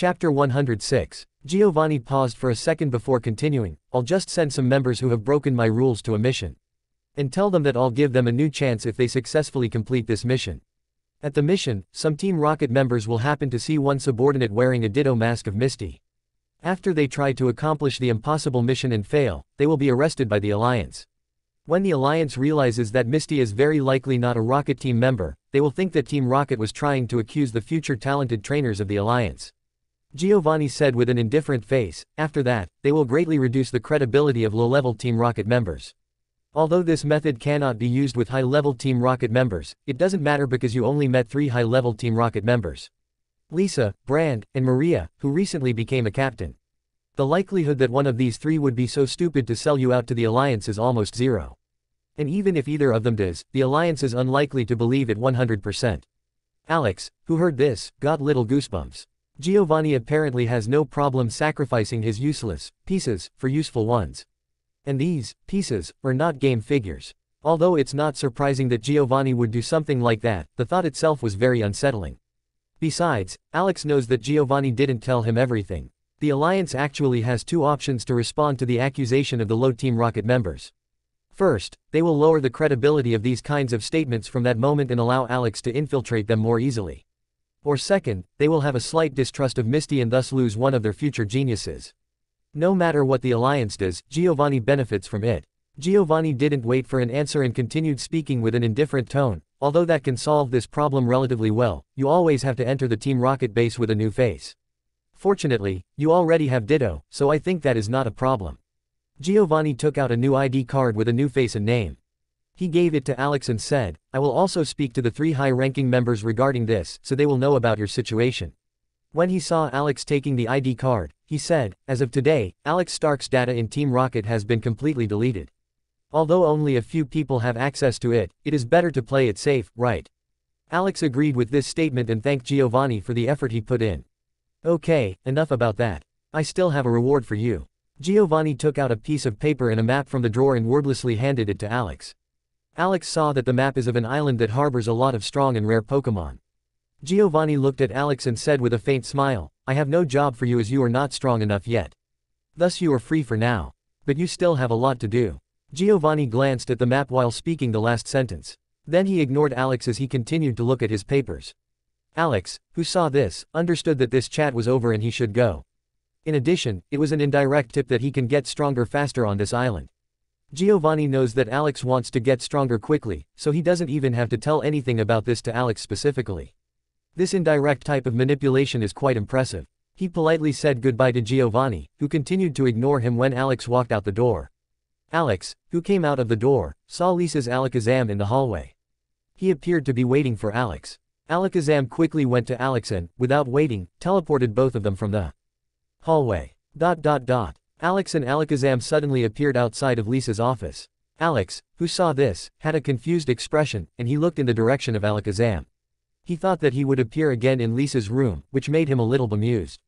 Chapter 106. Giovanni paused for a second before continuing, I'll just send some members who have broken my rules to a mission. And tell them that I'll give them a new chance if they successfully complete this mission. At the mission, some Team Rocket members will happen to see one subordinate wearing a ditto mask of Misty. After they try to accomplish the impossible mission and fail, they will be arrested by the Alliance. When the Alliance realizes that Misty is very likely not a Rocket Team member, they will think that Team Rocket was trying to accuse the future talented trainers of the Alliance. Giovanni said with an indifferent face, after that, they will greatly reduce the credibility of low-level Team Rocket members. Although this method cannot be used with high-level Team Rocket members, it doesn't matter because you only met three high-level Team Rocket members. Lisa, Brand, and Maria, who recently became a captain. The likelihood that one of these three would be so stupid to sell you out to the Alliance is almost zero. And even if either of them does, the Alliance is unlikely to believe it 100%. Alex, who heard this, got little goosebumps. Giovanni apparently has no problem sacrificing his useless pieces for useful ones. And these pieces are not game figures. Although it's not surprising that Giovanni would do something like that, the thought itself was very unsettling. Besides, Alex knows that Giovanni didn't tell him everything. The Alliance actually has two options to respond to the accusation of the low Team Rocket members. First, they will lower the credibility of these kinds of statements from that moment and allow Alex to infiltrate them more easily. Or second, they will have a slight distrust of Misty and thus lose one of their future geniuses. No matter what the alliance does, Giovanni benefits from it. Giovanni didn't wait for an answer and continued speaking with an indifferent tone, although that can solve this problem relatively well, you always have to enter the Team Rocket base with a new face. Fortunately, you already have Ditto, so I think that is not a problem. Giovanni took out a new ID card with a new face and name. He gave it to Alex and said, I will also speak to the three high-ranking members regarding this, so they will know about your situation. When he saw Alex taking the ID card, he said, as of today, Alex Stark's data in Team Rocket has been completely deleted. Although only a few people have access to it, it is better to play it safe, right? Alex agreed with this statement and thanked Giovanni for the effort he put in. Okay, enough about that. I still have a reward for you. Giovanni took out a piece of paper and a map from the drawer and wordlessly handed it to Alex. Alex saw that the map is of an island that harbors a lot of strong and rare Pokemon. Giovanni looked at Alex and said with a faint smile, I have no job for you as you are not strong enough yet. Thus you are free for now. But you still have a lot to do. Giovanni glanced at the map while speaking the last sentence. Then he ignored Alex as he continued to look at his papers. Alex, who saw this, understood that this chat was over and he should go. In addition, it was an indirect tip that he can get stronger faster on this island. Giovanni knows that Alex wants to get stronger quickly, so he doesn't even have to tell anything about this to Alex specifically. This indirect type of manipulation is quite impressive. He politely said goodbye to Giovanni, who continued to ignore him when Alex walked out the door. Alex, who came out of the door, saw Lisa's Alakazam in the hallway. He appeared to be waiting for Alex. Alakazam quickly went to Alex and, without waiting, teleported both of them from the hallway. Dot dot dot. Alex and Alakazam suddenly appeared outside of Lisa's office. Alex, who saw this, had a confused expression, and he looked in the direction of Alakazam. He thought that he would appear again in Lisa's room, which made him a little bemused.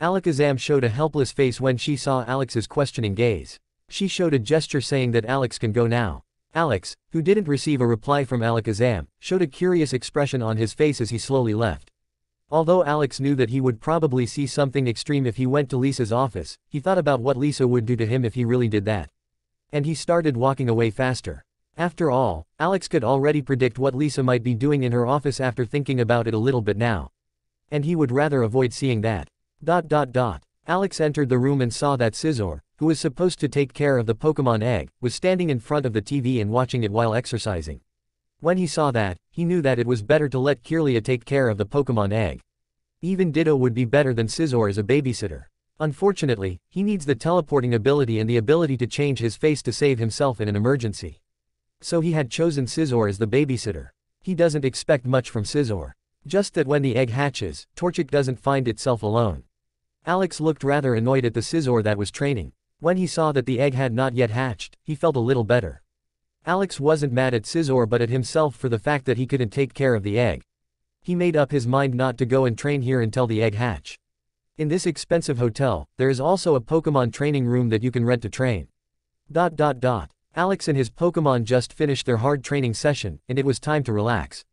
Alakazam showed a helpless face when she saw Alex's questioning gaze. She showed a gesture saying that Alex can go now. Alex, who didn't receive a reply from Alakazam, showed a curious expression on his face as he slowly left. Although Alex knew that he would probably see something extreme if he went to Lisa's office, he thought about what Lisa would do to him if he really did that. And he started walking away faster. After all, Alex could already predict what Lisa might be doing in her office after thinking about it a little bit now. And he would rather avoid seeing that. Dot dot dot. Alex entered the room and saw that Scizor, who was supposed to take care of the Pokemon egg, was standing in front of the TV and watching it while exercising. When he saw that, he knew that it was better to let Kirlia take care of the Pokemon egg. Even Ditto would be better than Scizor as a babysitter. Unfortunately, he needs the teleporting ability and the ability to change his face to save himself in an emergency. So he had chosen Scizor as the babysitter. He doesn't expect much from Scizor. Just that when the egg hatches, Torchic doesn't find itself alone. Alex looked rather annoyed at the Scizor that was training. When he saw that the egg had not yet hatched, he felt a little better. Alex wasn't mad at Scizor but at himself for the fact that he couldn't take care of the egg. He made up his mind not to go and train here until the egg hatch. In this expensive hotel, there is also a Pokemon training room that you can rent to train. Dot dot dot. Alex and his Pokemon just finished their hard training session, and it was time to relax.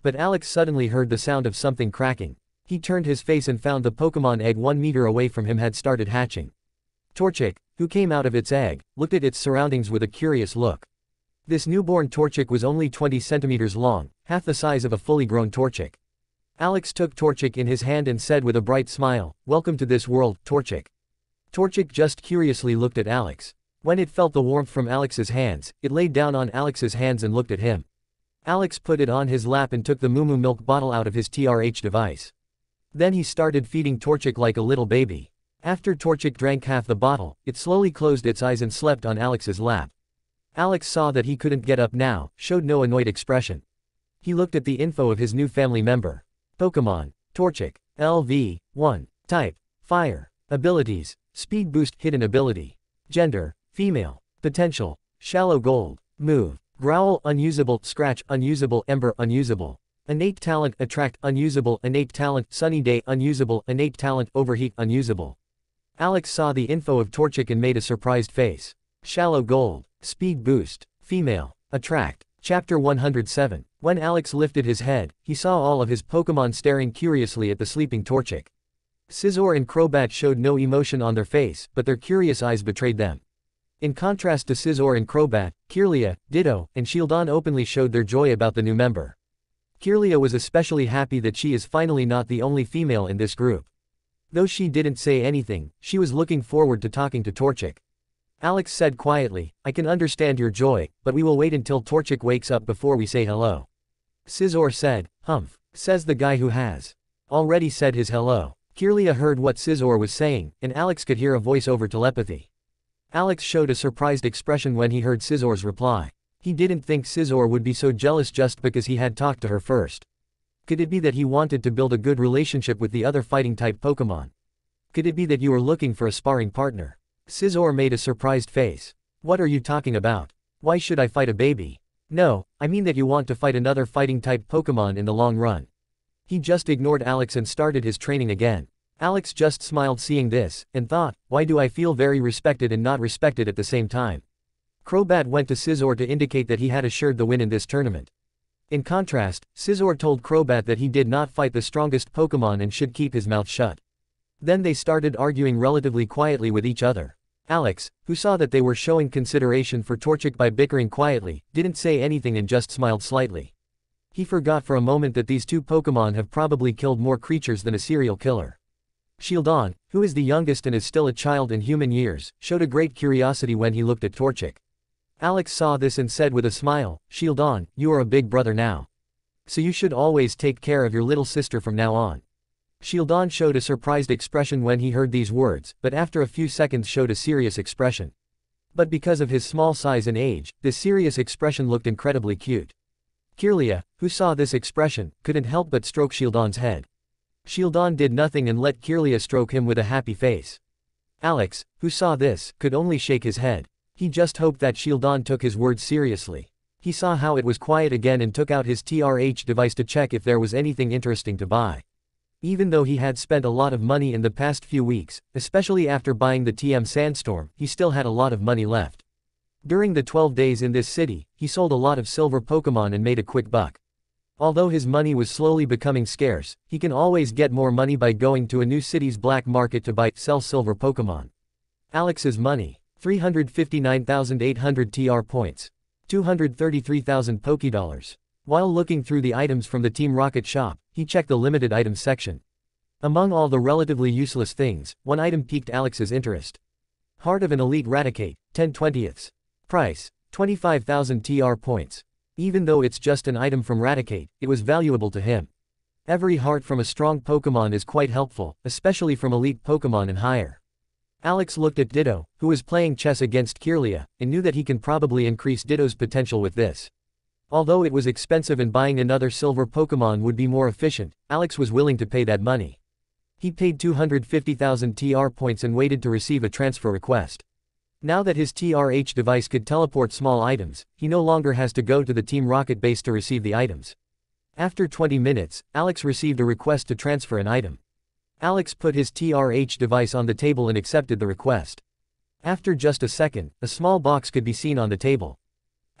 But Alex suddenly heard the sound of something cracking. He turned his face and found the Pokemon egg one meter away from him had started hatching. Torchic, who came out of its egg, looked at its surroundings with a curious look. This newborn Torchic was only 20 centimeters long, half the size of a fully grown Torchic. Alex took Torchic in his hand and said with a bright smile, Welcome to this world, Torchic. Torchic just curiously looked at Alex. When it felt the warmth from Alex's hands, it laid down on Alex's hands and looked at him. Alex put it on his lap and took the Moo milk bottle out of his TRH device. Then he started feeding Torchic like a little baby. After Torchic drank half the bottle, it slowly closed its eyes and slept on Alex's lap. Alex saw that he couldn't get up now, showed no annoyed expression. He looked at the info of his new family member. Pokemon. Torchic. LV. 1. Type. Fire. Abilities. Speed boost hidden ability. Gender. Female. Potential. Shallow gold. Move. Growl unusable, scratch unusable, ember unusable. Innate talent attract unusable, innate talent sunny day unusable, innate talent overheat unusable. Alex saw the info of Torchic and made a surprised face. Shallow gold. Speed boost. Female. Attract. Chapter 107. When Alex lifted his head, he saw all of his Pokemon staring curiously at the sleeping Torchic. Scizor and Crobat showed no emotion on their face, but their curious eyes betrayed them. In contrast to Scizor and Crobat, Kirlia, Ditto, and Shieldon openly showed their joy about the new member. Kirlia was especially happy that she is finally not the only female in this group. Though she didn't say anything, she was looking forward to talking to Torchic. Alex said quietly, I can understand your joy, but we will wait until Torchic wakes up before we say hello. Scizor said, humph, says the guy who has already said his hello. Kirlia heard what Scizor was saying, and Alex could hear a voice over telepathy. Alex showed a surprised expression when he heard Scizor's reply. He didn't think Scizor would be so jealous just because he had talked to her first. Could it be that he wanted to build a good relationship with the other fighting-type Pokemon? Could it be that you were looking for a sparring partner? Scizor made a surprised face. What are you talking about? Why should I fight a baby? No, I mean that you want to fight another fighting-type Pokemon in the long run. He just ignored Alex and started his training again. Alex just smiled seeing this, and thought, why do I feel very respected and not respected at the same time? Crobat went to Scizor to indicate that he had assured the win in this tournament. In contrast, Scizor told Crobat that he did not fight the strongest Pokemon and should keep his mouth shut. Then they started arguing relatively quietly with each other. Alex, who saw that they were showing consideration for Torchic by bickering quietly, didn't say anything and just smiled slightly. He forgot for a moment that these two Pokemon have probably killed more creatures than a serial killer. Shieldon, who is the youngest and is still a child in human years, showed a great curiosity when he looked at Torchic. Alex saw this and said with a smile, Shieldon, you are a big brother now. So you should always take care of your little sister from now on. Shieldon showed a surprised expression when he heard these words, but after a few seconds showed a serious expression. But because of his small size and age, this serious expression looked incredibly cute. Kirlia, who saw this expression, couldn't help but stroke Shieldon's head. Shieldon did nothing and let Kirlia stroke him with a happy face. Alex, who saw this, could only shake his head. He just hoped that Shieldon took his words seriously. He saw how it was quiet again and took out his TRH device to check if there was anything interesting to buy. Even though he had spent a lot of money in the past few weeks, especially after buying the TM Sandstorm, he still had a lot of money left. During the 12 days in this city, he sold a lot of silver Pokemon and made a quick buck. Although his money was slowly becoming scarce, he can always get more money by going to a new city's black market to buy, sell silver Pokemon. Alex's money. 359,800 TR points. 233,000 Pokédollars. While looking through the items from the Team Rocket shop, he checked the limited items section. Among all the relatively useless things, one item piqued Alex's interest. Heart of an Elite Raticate, 10 20ths. Price, 25,000 TR points. Even though it's just an item from Raticate, it was valuable to him. Every heart from a strong Pokemon is quite helpful, especially from elite Pokemon and higher. Alex looked at Ditto, who was playing chess against Kirlia, and knew that he can probably increase Ditto's potential with this. Although it was expensive and buying another silver Pokemon would be more efficient, Alex was willing to pay that money. He paid 250,000 TR points and waited to receive a transfer request. Now that his TRH device could teleport small items, he no longer has to go to the Team Rocket base to receive the items. After 20 minutes, Alex received a request to transfer an item. Alex put his TRH device on the table and accepted the request. After just a second, a small box could be seen on the table.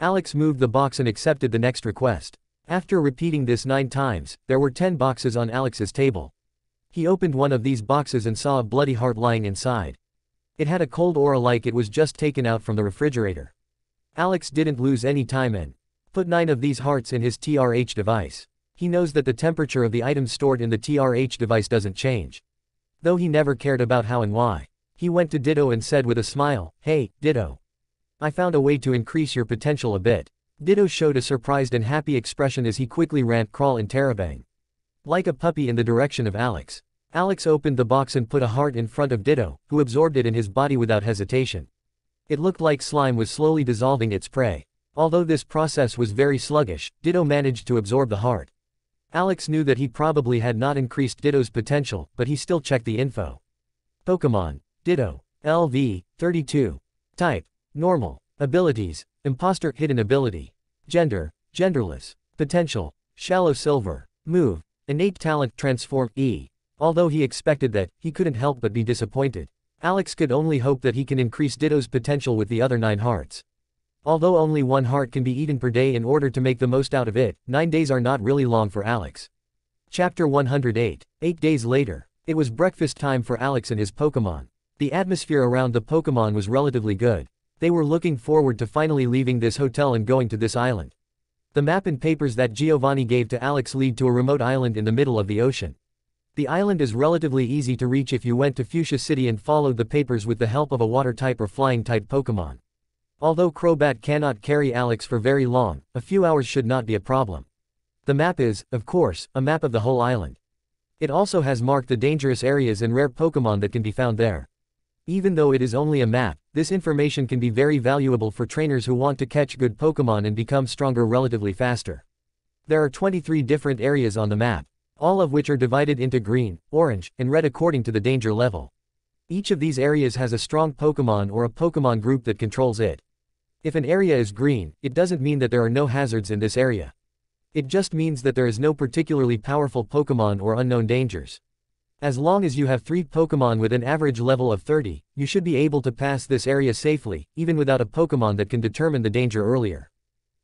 Alex moved the box and accepted the next request. After repeating this nine times, there were 10 boxes on Alex's table. He opened one of these boxes and saw a bloody heart lying inside. It had a cold aura like it was just taken out from the refrigerator. Alex didn't lose any time and put nine of these hearts in his TRH device. He knows that the temperature of the items stored in the TRH device doesn't change. Though he never cared about how and why. He went to Ditto and said with a smile, Hey, Ditto. I found a way to increase your potential a bit. Ditto showed a surprised and happy expression as he quickly ran crawl and Terabang. Like a puppy in the direction of Alex. Alex opened the box and put a heart in front of Ditto, who absorbed it in his body without hesitation. It looked like slime was slowly dissolving its prey. Although this process was very sluggish, Ditto managed to absorb the heart. Alex knew that he probably had not increased Ditto's potential, but he still checked the info. Pokemon. Ditto. LV. 32. Type. Normal. Abilities. Imposter hidden ability. Gender. Genderless. Potential. Shallow silver. Move. Innate talent transform E. Although he expected that, he couldn't help but be disappointed. Alex could only hope that he can increase Ditto's potential with the other nine hearts. Although only one heart can be eaten per day in order to make the most out of it, nine days are not really long for Alex. Chapter 108. Eight days later. It was breakfast time for Alex and his Pokemon. The atmosphere around the Pokemon was relatively good. They were looking forward to finally leaving this hotel and going to this island. The map and papers that Giovanni gave to Alex lead to a remote island in the middle of the ocean. The island is relatively easy to reach if you went to Fuchsia City and followed the papers with the help of a water-type or flying-type Pokemon. Although Crobat cannot carry Alex for very long, a few hours should not be a problem. The map is, of course, a map of the whole island. It also has marked the dangerous areas and rare Pokemon that can be found there. Even though it is only a map, this information can be very valuable for trainers who want to catch good Pokemon and become stronger relatively faster. There are 23 different areas on the map, all of which are divided into green, orange, and red according to the danger level. Each of these areas has a strong Pokemon or a Pokemon group that controls it. If an area is green, it doesn't mean that there are no hazards in this area. It just means that there is no particularly powerful Pokemon or unknown dangers. As long as you have 3 Pokemon with an average level of 30, you should be able to pass this area safely, even without a Pokemon that can determine the danger earlier.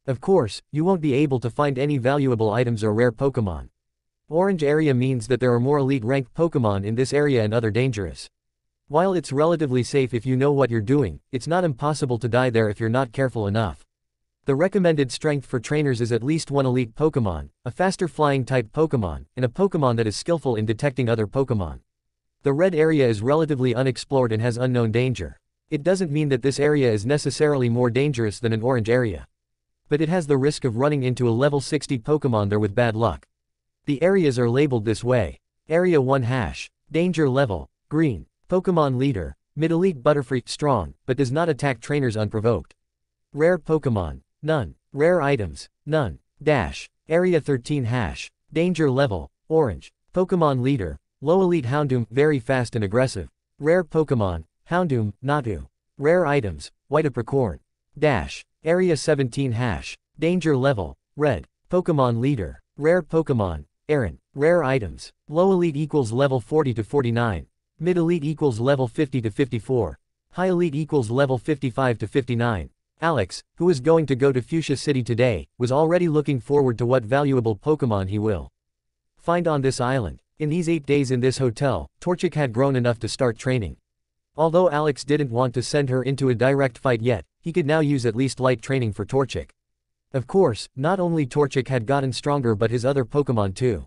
Of course, you won't be able to find any valuable items or rare Pokemon. Orange area means that there are more elite ranked Pokemon in this area and other dangerous. While it's relatively safe if you know what you're doing, it's not impossible to die there if you're not careful enough. The recommended strength for trainers is at least one elite Pokemon, a faster flying type Pokemon, and a Pokemon that is skillful in detecting other Pokemon. The red area is relatively unexplored and has unknown danger. It doesn't mean that this area is necessarily more dangerous than an orange area. But it has the risk of running into a level 60 Pokemon there with bad luck. The areas are labeled this way. Area 1 hash. Danger level. Green. Pokemon Leader. Mid-Elite Butterfree, strong, but does not attack trainers unprovoked. Rare Pokemon. None. Rare items. None. Dash. Area 13 hash. Danger level. Orange. Pokemon Leader. Low Elite Houndoom, very fast and aggressive. Rare Pokemon. Houndoom, Natu. Rare items. White Apricorn. Dash. Area 17 hash. Danger level. Red. Pokemon Leader. Rare Pokemon. Aron. Rare items. Low Elite equals level 40 to 49. Mid Elite equals level 50 to 54. High Elite equals level 55 to 59. Alex, who is going to go to Fuchsia City today, was already looking forward to what valuable Pokemon he will find on this island. In these eight days in this hotel, Torchic had grown enough to start training. Although Alex didn't want to send her into a direct fight yet, he could now use at least light training for Torchic. Of course, not only Torchic had gotten stronger but his other Pokemon too.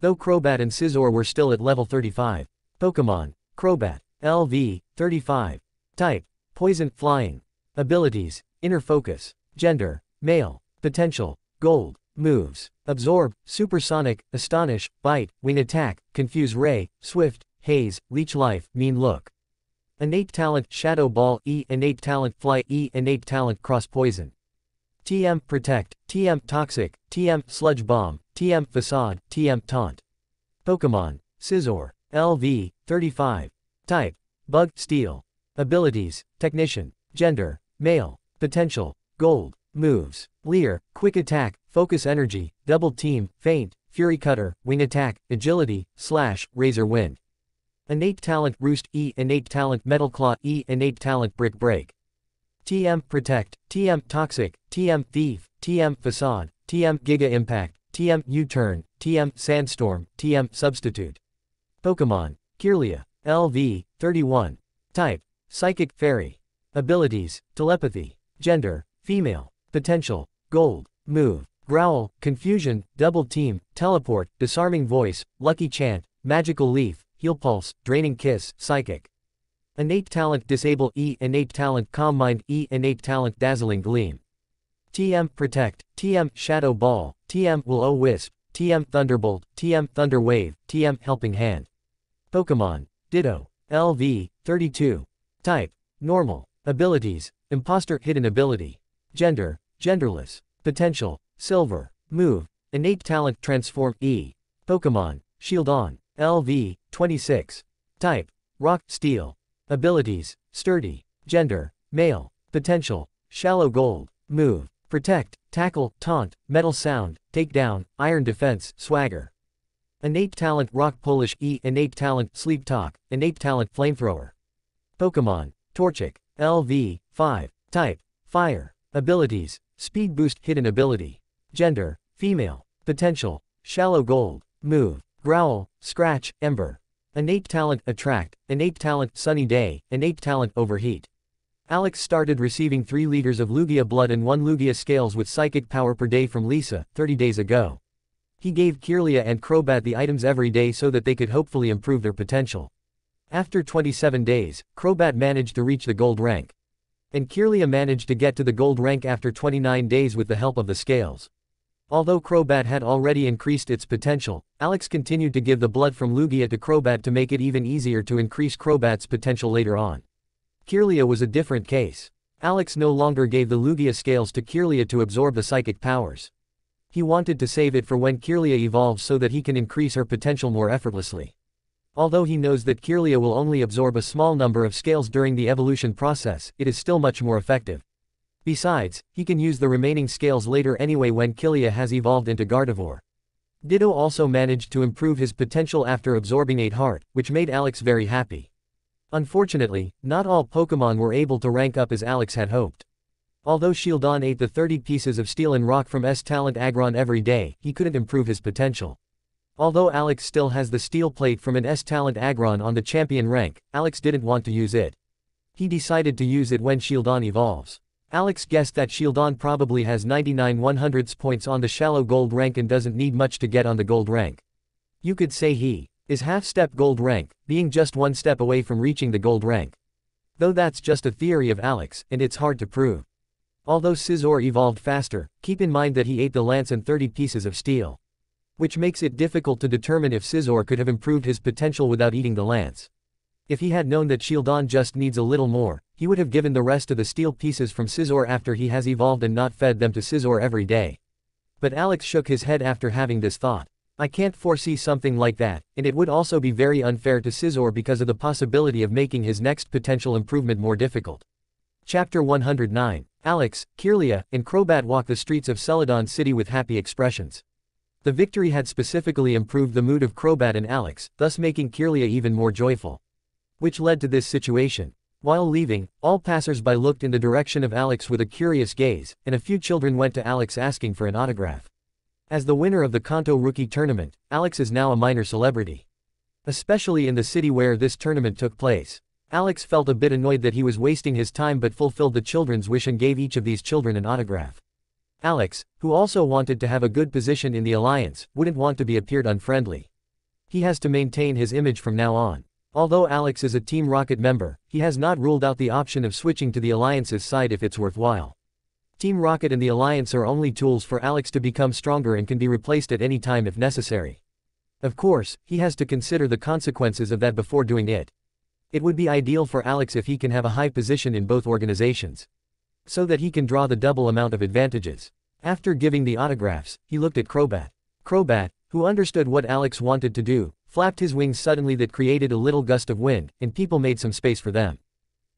Though Crobat and Scizor were still at level 35. Pokemon. Crobat. LV. 35. Type. Poison. Flying. Abilities. Inner Focus. Gender. Male. Potential. Gold. Moves. Absorb. Supersonic. Astonish. Bite. Wing Attack. Confuse Ray. Swift. Haze. Leech Life. Mean Look. Innate Talent. Shadow Ball. E. Innate Talent. Fly. E. Innate Talent. Cross Poison. TM. Protect. TM. Toxic. TM. Sludge Bomb. TM. Facade. TM. Taunt. Pokemon. Scizor. LV, 35. Type, Bug, Steel. Abilities, Technician. Gender, Male. Potential, Gold. Moves, Leer, Quick Attack, Focus Energy, Double Team, Feint, Fury Cutter, Wing Attack, Agility, Slash, Razor Wind. Innate Talent. Roost. E. Innate Talent. Metal Claw. E. Innate Talent. Brick Break. TM Protect, TM Toxic, TM Thief, TM Facade, TM Giga Impact, TM U-Turn, TM Sandstorm, TM Substitute. Pokemon. Kirlia. LV, 31. Type. Psychic Fairy. Abilities. Telepathy. Gender. Female. Potential. Gold. Move. Growl, Confusion, Double Team, Teleport, Disarming Voice, Lucky Chant, Magical Leaf, Heal Pulse, Draining Kiss, Psychic. Innate Talent Disable E Innate Talent Calm Mind E Innate Talent Dazzling Gleam. TM Protect, TM Shadow Ball, TM Will O Wisp, TM Thunderbolt, TM Thunder Wave, TM Helping Hand. Pokemon. Ditto. LV, 32. Type. Normal. Abilities. Imposter Hidden Ability. Gender. Genderless. Potential. Silver. Move. Innate Talent Transform E. Pokemon. Shieldon. LV, 26. Type. Rock, Steel. Abilities. Sturdy. Gender. Male. Potential. Shallow Gold. Move. Protect, Tackle, Taunt, Metal Sound, Takedown, Iron Defense, Swagger. Innate Talent Rock Polish E Innate Talent Sleep Talk, Innate Talent Flamethrower. Pokemon. Torchic. LV, 5. Type. Fire. Abilities. Speed Boost Hidden Ability. Gender. Female. Potential. Shallow Gold. Move. Growl, Scratch, Ember. Innate Talent Attract, Innate Talent Sunny Day, Innate Talent Overheat. Alex started receiving 3 liters of Lugia blood and 1 Lugia scales with psychic power per day from Lisa, 30 days ago. He gave Kirlia and Crobat the items every day so that they could hopefully improve their potential. After 27 days, Crobat managed to reach the gold rank. And Kirlia managed to get to the gold rank after 29 days with the help of the scales. Although Crobat had already increased its potential, Alex continued to give the blood from Lugia to Crobat to make it even easier to increase Crobat's potential later on. Kirlia was a different case. Alex no longer gave the Lugia scales to Kirlia to absorb the psychic powers. He wanted to save it for when Kirlia evolves so that he can increase her potential more effortlessly. Although he knows that Kirlia will only absorb a small number of scales during the evolution process, it is still much more effective. Besides, he can use the remaining scales later anyway when Kirlia has evolved into Gardevoir. Ditto also managed to improve his potential after absorbing 8 heart, which made Alex very happy. Unfortunately, not all Pokemon were able to rank up as Alex had hoped. Although Shieldon ate the 30 pieces of steel and rock from S-Talent Aggron every day, he couldn't improve his potential. Although Alex still has the steel plate from an S-Talent Aggron on the champion rank, Alex didn't want to use it. He decided to use it when Shieldon evolves. Alex guessed that Shieldon probably has 99 100s points on the shallow gold rank and doesn't need much to get on the gold rank. You could say he is half-step gold rank, being just one step away from reaching the gold rank. Though that's just a theory of Alex, and it's hard to prove. Although Scizor evolved faster, keep in mind that he ate the lance and 30 pieces of steel. Which makes it difficult to determine if Scizor could have improved his potential without eating the lance. If he had known that Shieldon just needs a little more, he would have given the rest of the steel pieces from Scizor after he has evolved and not fed them to Scizor every day. But Alex shook his head after having this thought. I can't foresee something like that, and it would also be very unfair to Scizor because of the possibility of making his next potential improvement more difficult. Chapter 109 Alex, Kirlia, and Crobat walk the streets of Celadon City with happy expressions. The victory had specifically improved the mood of Crobat and Alex, thus making Kirlia even more joyful. Which led to this situation. While leaving, all passers-by looked in the direction of Alex with a curious gaze, and a few children went to Alex asking for an autograph. As the winner of the Kanto Rookie Tournament, Alex is now a minor celebrity. Especially in the city where this tournament took place. Alex felt a bit annoyed that he was wasting his time but fulfilled the children's wish and gave each of these children an autograph. Alex, who also wanted to have a good position in the alliance, wouldn't want to be appeared unfriendly. He has to maintain his image from now on. Although Alex is a Team Rocket member, he has not ruled out the option of switching to the Alliance's side if it's worthwhile. Team Rocket and the Alliance are only tools for Alex to become stronger and can be replaced at any time if necessary. Of course, he has to consider the consequences of that before doing it. It would be ideal for Alex if he can have a high position in both organizations. So that he can draw the double amount of advantages. After giving the autographs, he looked at Crobat. Crobat, who understood what Alex wanted to do, flapped his wings suddenly that created a little gust of wind, and people made some space for them.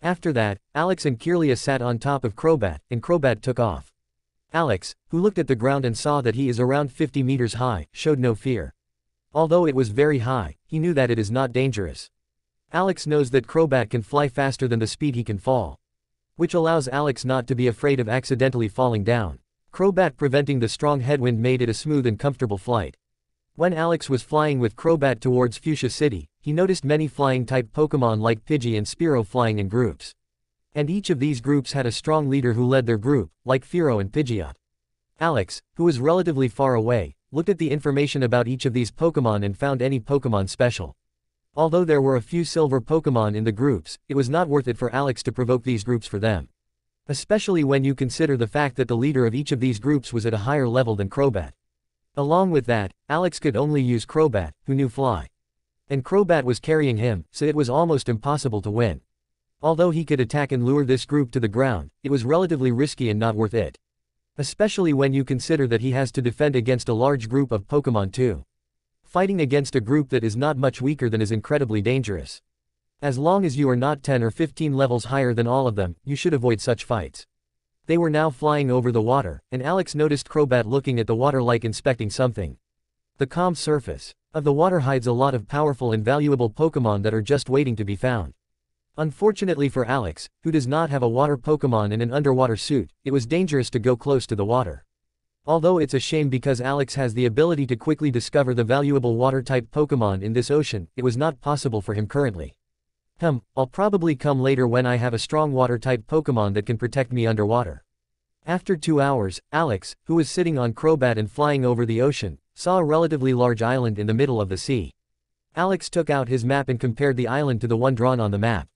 After that, Alex and Kirlia sat on top of Crobat, and Crobat took off. Alex, who looked at the ground and saw that he is around 50 meters high, showed no fear. Although it was very high, he knew that it is not dangerous. Alex knows that Crobat can fly faster than the speed he can fall. Which allows Alex not to be afraid of accidentally falling down. Crobat preventing the strong headwind made it a smooth and comfortable flight. When Alex was flying with Crobat towards Fuchsia City, he noticed many flying-type Pokemon like Pidgey and Spearow flying in groups. And each of these groups had a strong leader who led their group, like Fearow and Pidgeot. Alex, who was relatively far away, looked at the information about each of these Pokemon and found any Pokemon special. Although there were a few silver Pokemon in the groups, it was not worth it for Alex to provoke these groups for them. Especially when you consider the fact that the leader of each of these groups was at a higher level than Crobat. Along with that, Alex could only use Crobat, who knew Fly. And Crobat was carrying him, so it was almost impossible to win. Although he could attack and lure this group to the ground, it was relatively risky and not worth it. Especially when you consider that he has to defend against a large group of Pokemon too. Fighting against a group that is not much weaker than is incredibly dangerous. As long as you are not 10 or 15 levels higher than all of them, you should avoid such fights. They were now flying over the water, and Alex noticed Crobat looking at the water like inspecting something. The calm surface of the water hides a lot of powerful and valuable Pokemon that are just waiting to be found. Unfortunately for Alex, who does not have a water Pokemon in an underwater suit, it was dangerous to go close to the water. Although it's a shame because Alex has the ability to quickly discover the valuable water-type Pokemon in this ocean, it was not possible for him currently. Hmm, I'll probably come later when I have a strong water-type Pokemon that can protect me underwater. After two hours, Alex, who was sitting on Crobat and flying over the ocean, saw a relatively large island in the middle of the sea. Alex took out his map and compared the island to the one drawn on the map.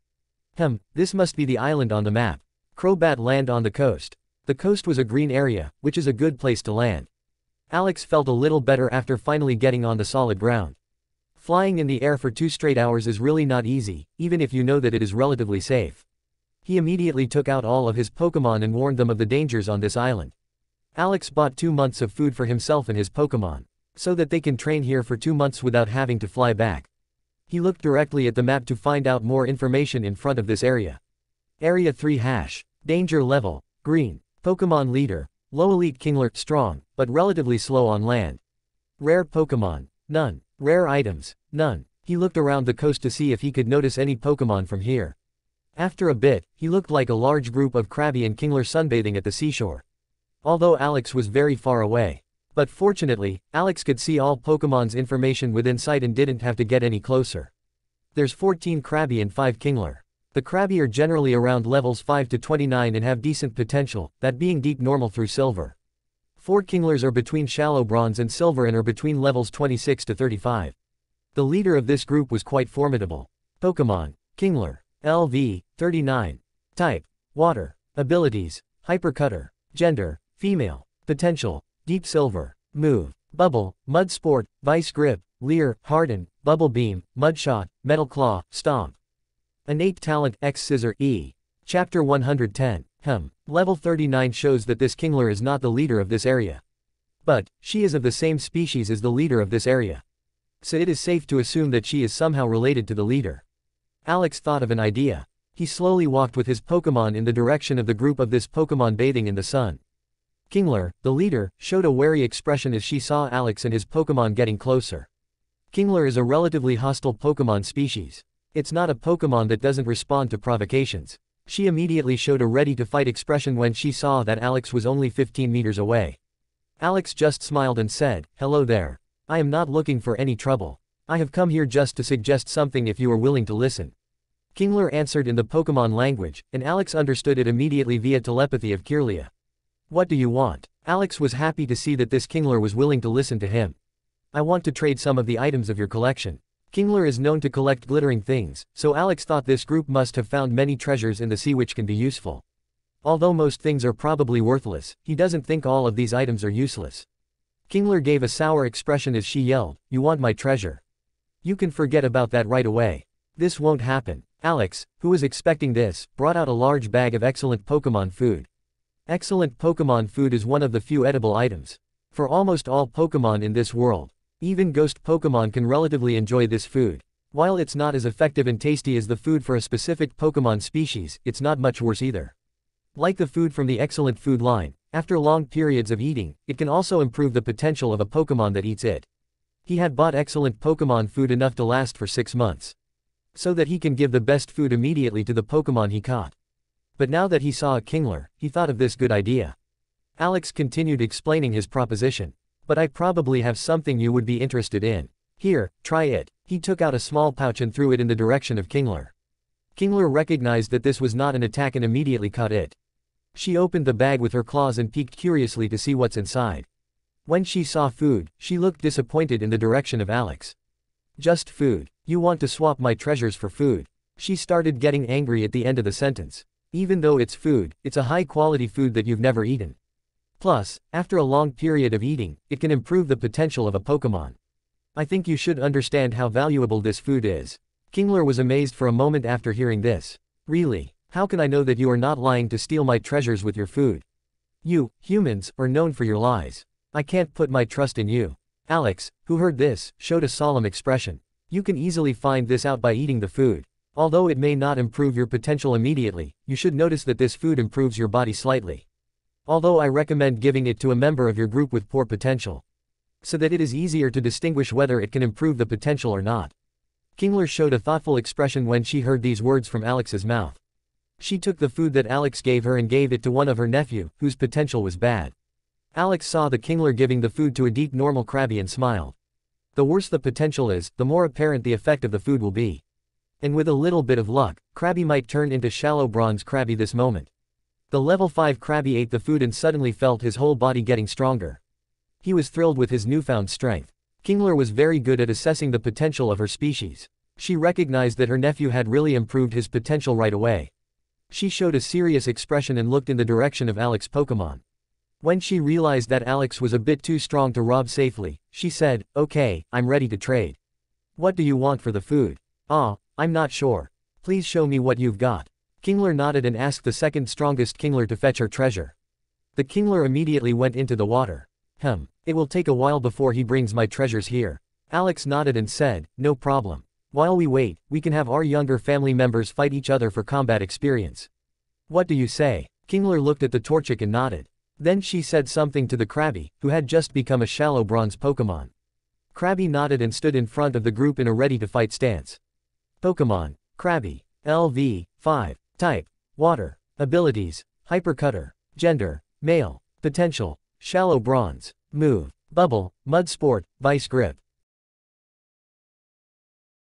Hmm, this must be the island on the map. Crobat land on the coast. The coast was a green area, which is a good place to land. Alex felt a little better after finally getting on the solid ground. Flying in the air for two straight hours is really not easy, even if you know that it is relatively safe. He immediately took out all of his Pokemon and warned them of the dangers on this island. Alex bought two months of food for himself and his Pokemon, so that they can train here for two months without having to fly back. He looked directly at the map to find out more information in front of this area. Area 3 hash. Danger level. Green. Pokemon leader. Low elite Kingler, strong, but relatively slow on land. Rare Pokemon. None. Rare items, none. He looked around the coast to see if he could notice any Pokemon from here. After a bit, he looked like a large group of Krabby and Kingler sunbathing at the seashore. Although Alex was very far away. But fortunately, Alex could see all Pokemon's information within sight and didn't have to get any closer. There's 14 Krabby and 5 Kingler. The Krabby are generally around levels 5 to 29 and have decent potential, that being deep normal through silver. Four Kinglers are between shallow bronze and silver and are between levels 26 to 35. The leader of this group was quite formidable. Pokemon. Kingler. LV. 39. Type. Water. Abilities. Hypercutter. Gender. Female. Potential. Deep Silver. Move. Bubble. Mud Sport. Vice Grip. Leer. Harden. Bubble Beam. Mud Shot. Metal Claw. Stomp. Innate Talent X Scissor E. Chapter 110. Hem. Level 39 shows that this Kingler is not the leader of this area. But, she is of the same species as the leader of this area. So it is safe to assume that she is somehow related to the leader. Alex thought of an idea. He slowly walked with his Pokemon in the direction of the group of this Pokemon bathing in the sun. Kingler, the leader, showed a wary expression as she saw Alex and his Pokemon getting closer. Kingler is a relatively hostile Pokemon species. It's not a Pokemon that doesn't respond to provocations. She immediately showed a ready-to-fight expression when she saw that Alex was only 15 meters away. Alex just smiled and said, Hello there. I am not looking for any trouble. I have come here just to suggest something if you are willing to listen. Kingler answered in the Pokemon language, and Alex understood it immediately via telepathy of Kirlia. What do you want? Alex was happy to see that this Kingler was willing to listen to him. I want to trade some of the items of your collection. Kingler is known to collect glittering things, so Alex thought this group must have found many treasures in the sea which can be useful. Although most things are probably worthless, he doesn't think all of these items are useless. Kingler gave a sour expression as she yelled, You want my treasure? You can forget about that right away. This won't happen. Alex, who was expecting this, brought out a large bag of excellent Pokemon food. Excellent Pokemon food is one of the few edible items. For almost all Pokemon in this world, even ghost Pokemon can relatively enjoy this food. While it's not as effective and tasty as the food for a specific Pokemon species, it's not much worse either. Like the food from the excellent food line, after long periods of eating, it can also improve the potential of a Pokemon that eats it. He had bought excellent Pokemon food enough to last for 6 months. So that he can give the best food immediately to the Pokemon he caught. But now that he saw a Kingler, he thought of this good idea. Alex continued explaining his proposition. But I probably have something you would be interested in. Here, try it. He took out a small pouch and threw it in the direction of Kingler. Kingler recognized that this was not an attack and immediately caught it. She opened the bag with her claws and peeked curiously to see what's inside. When she saw food, she looked disappointed in the direction of Alex. Just food. You want to swap my treasures for food. She started getting angry at the end of the sentence. Even though it's food, it's a high-quality food that you've never eaten. Plus, after a long period of eating, it can improve the potential of a Pokemon. I think you should understand how valuable this food is. Kingler was amazed for a moment after hearing this. Really? How can I know that you are not lying to steal my treasures with your food? You, humans, are known for your lies. I can't put my trust in you. Alex, who heard this, showed a solemn expression. You can easily find this out by eating the food. Although it may not improve your potential immediately, you should notice that this food improves your body slightly. Although I recommend giving it to a member of your group with poor potential. So that it is easier to distinguish whether it can improve the potential or not. Kingler showed a thoughtful expression when she heard these words from Alex's mouth. She took the food that Alex gave her and gave it to one of her nephew, whose potential was bad. Alex saw the Kingler giving the food to a deep normal Krabby and smiled. The worse the potential is, the more apparent the effect of the food will be. And with a little bit of luck, Krabby might turn into shallow bronze Krabby this moment. The level 5 Krabby ate the food and suddenly felt his whole body getting stronger. He was thrilled with his newfound strength. Kingler was very good at assessing the potential of her species. She recognized that her nephew had really improved his potential right away. She showed a serious expression and looked in the direction of Alex Pokemon. When she realized that Alex was a bit too strong to rob safely, she said, okay, I'm ready to trade. What do you want for the food? Ah, I'm not sure. Please show me what you've got. Kingler nodded and asked the second strongest Kingler to fetch her treasure. The Kingler immediately went into the water. Hem, it will take a while before he brings my treasures here. Alex nodded and said, no problem. While we wait, we can have our younger family members fight each other for combat experience. What do you say? Kingler looked at the Torchic and nodded. Then she said something to the Krabby, who had just become a shallow bronze Pokemon. Krabby nodded and stood in front of the group in a ready-to-fight stance. Pokemon. Krabby. LV. 5. Type. Water. Abilities. Hypercutter. Gender. Male. Potential. Shallow Bronze. Move. Bubble. Mud Sport. Vice Grip.